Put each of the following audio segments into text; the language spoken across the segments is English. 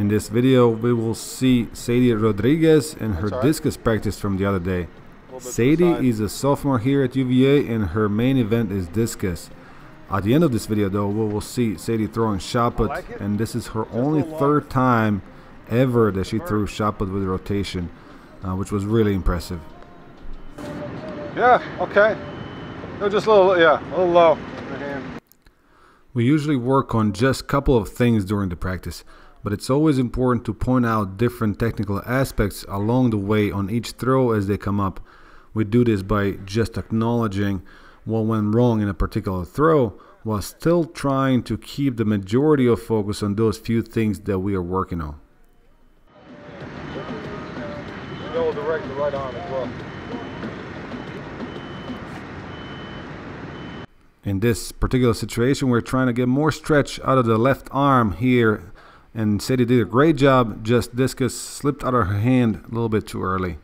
In this video, we will see Sadey Rodriguez and her discus practice from the other day. Sadey is a sophomore here at UVA and her main event is discus. At the end of this video though, we will see Sadey throwing shot put like and this is her only third time ever that she threw shot put with rotation, uh, which was really impressive. Yeah, okay. No, just a little, yeah, a little low. We usually work on just a couple of things during the practice, but it's always important to point out different technical aspects along the way on each throw as they come up. We do this by just acknowledging what went wrong in a particular throw while still trying to keep the majority of focus on those few things that we are working on. You direct the right arm as well. in this particular situation we're trying to get more stretch out of the left arm here and Sadey did a great job just discus slipped out of her hand a little bit too early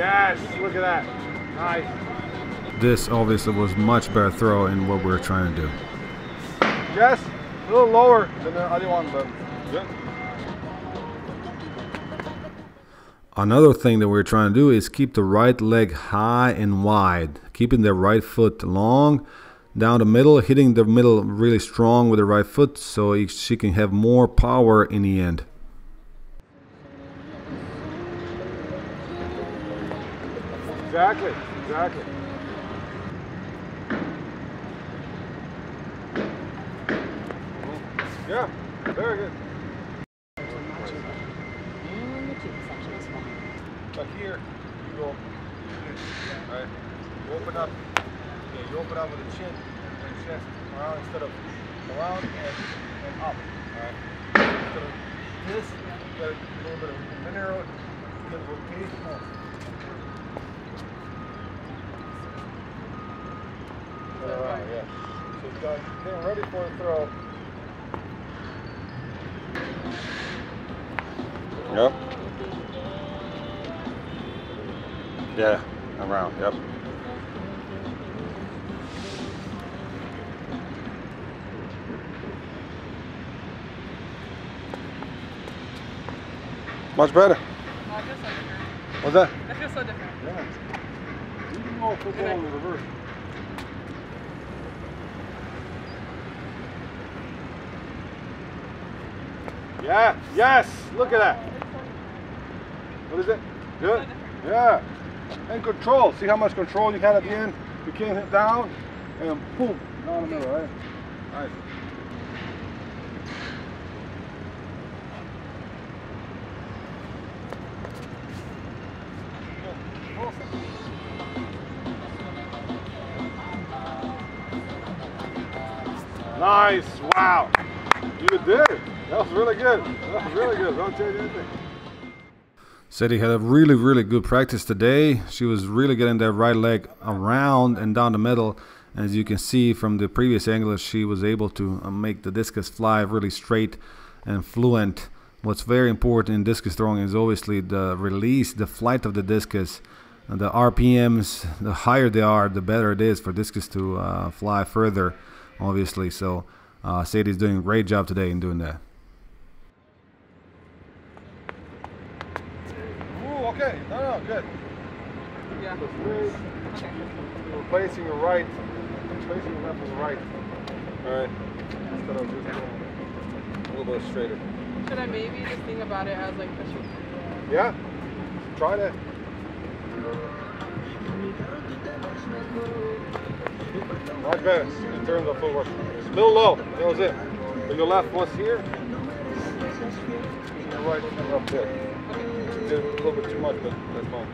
Yes, look at that. Nice. This obviously was much better throw in what we we're trying to do. Yes, a little lower than the other one, but good. Another thing that we're trying to do is keep the right leg high and wide, keeping the right foot long down the middle, hitting the middle really strong with the right foot so she can have more power in the end. Exactly, exactly. Yeah, very good. But here, you go, alright, you open up, yeah, you open up with the chin and chest around instead of around and, and up, alright. Instead of this, you got a little bit of mineral, you can rotate up. Around, yeah. So you got getting ready for the throw. Yep. Yeah, around, yep. Much better. Oh, I feel so different. What's that? I feel so different. Yeah. You can go football in reverse. Yeah, yes, look at that. What is it? Good? Yeah. And control. See how much control you had at the end? You can't hit down and boom, down the middle, right? Nice. Nice, wow. You did. That was really good. That was really good. Don't change anything. Sadey had a really, really good practice today. She was really getting that right leg around and down the middle. And as you can see from the previous angle, she was able to uh, make the discus fly really straight and fluent. What's very important in discus throwing is obviously the release, the flight of the discus. And the RPMs, the higher they are, the better it is for discus to uh, fly further, obviously. So uh, Sadey's doing a great job today in doing that. Okay. No, no, good. Yeah. Okay. Replacing your right, replacing your left with the right. All right. Instead of just going a little bit straighter. Should I maybe just think about it as like pushing? Yeah. Try that. Much better in terms of footwork. A little low. That was it. When your left was here, your right up there a little bit too much, but that's fine.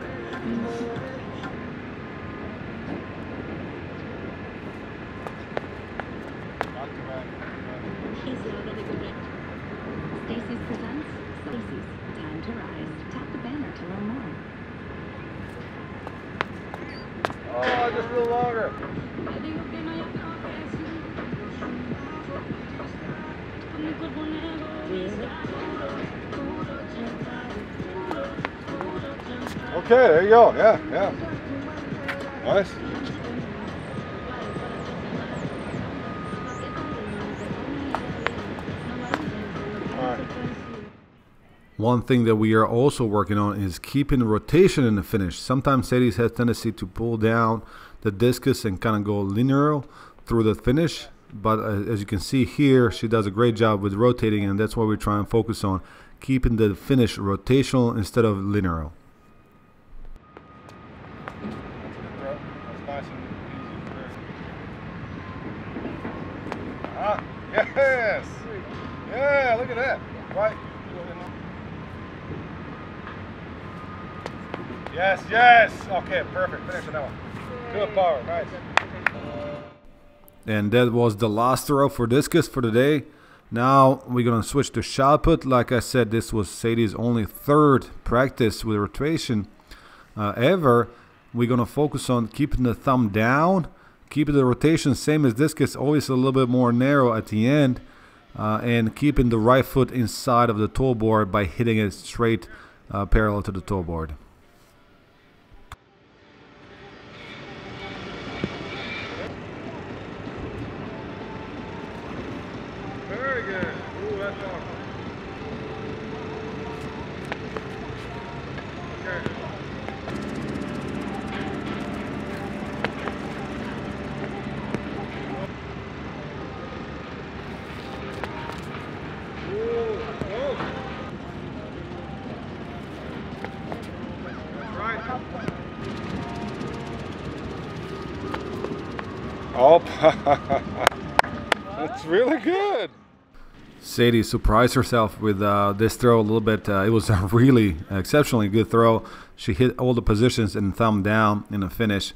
Stacy's presents Stacy's Time to Rise. Tap the banner to learn more. Oh, just a little longer. Okay, there you go. Yeah, yeah. Nice. One thing that we are also working on is keeping rotation in the finish. Sometimes Sadey's has tendency to pull down the discus and kind of go linear through the finish. But uh, as you can see here, she does a great job with rotating, and that's what we try and focus on, keeping the finish rotational instead of linear. That's a good throw. That's nice and easy. Very- Ah, yes. Yeah, look at that. Right. Yes, yes. Okay, perfect. Finish that one. Good power. Nice. And that was the last throw for discus for the day. Now we're gonna switch to shot put. Like I said, this was Sadey's only third practice with rotation uh, ever. We're gonna focus on keeping the thumb down, keeping the rotation same as discus, always a little bit more narrow at the end, uh, and keeping the right foot inside of the toe board by hitting it straight uh, parallel to the toe board. Very good. Ooh, Oh, that's really good. Sadey surprised herself with uh, this throw a little bit. Uh, it was a really exceptionally good throw. She hit all the positions and thumb down in the finish.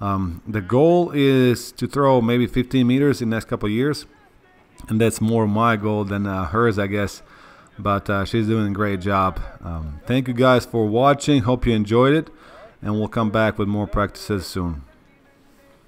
Um, the goal is to throw maybe 15 meters in the next couple years, and that's more my goal than uh, hers, I guess. But uh, she's doing a great job. Um, thank you guys for watching. Hope you enjoyed it, and we'll come back with more practices soon.